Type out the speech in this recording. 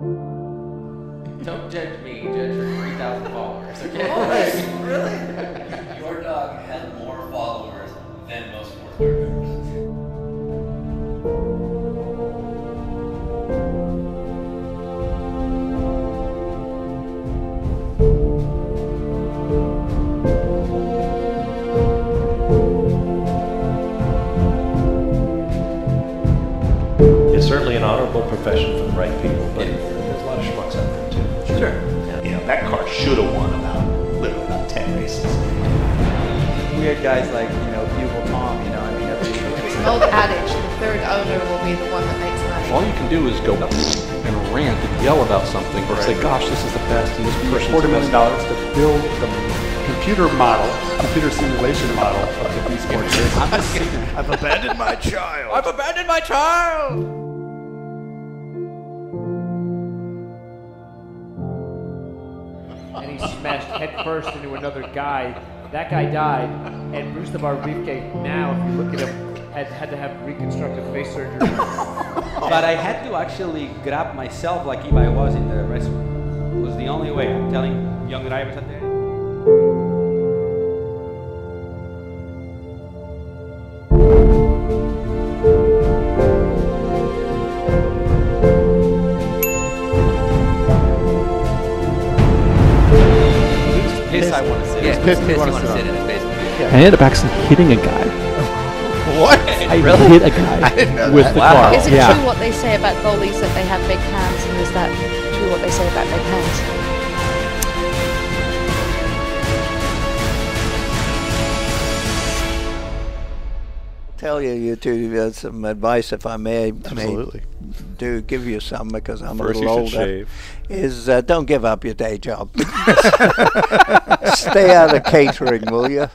Don't judge me. Judge your 3,000 followers, okay? Oh, really? profession for the right people, but Yeah. there's a lot of schmucks out there too. Sure. You know, that car should have won about, literally about 10 races. Weird guys like, you know, Bugle Tom, you know, I mean, every, It's an old adage, the third owner will be the one that makes money. All you can do is go and rant and yell about something or say, gosh, this is the best and this person's Forty the million best. dollars to build the computer model, computer simulation model of the B Sports race. I've abandoned my child. I've abandoned my child. And he smashed headfirst into another guy. That guy died, and Bruce the now, if you look at him, had, had to have reconstructive face surgery. but I had to actually grab myself like if I was in the restroom. It was the only way. I'm telling young drivers out there. I want to say. Yeah, pissed piss you wanna sit sit on. in his. I ended up actually hitting a guy. What? I Really? hit a guy with that. the Wow. car. Is it yeah. true what they say about goalies that they have big hands, and is that true what they say about big hands? tell you, you two, uh, some advice, if I may, Absolutely. may do give you some because I'm First a you little should older. shave. Is uh, don't give up your day job. Stay out of catering, will you?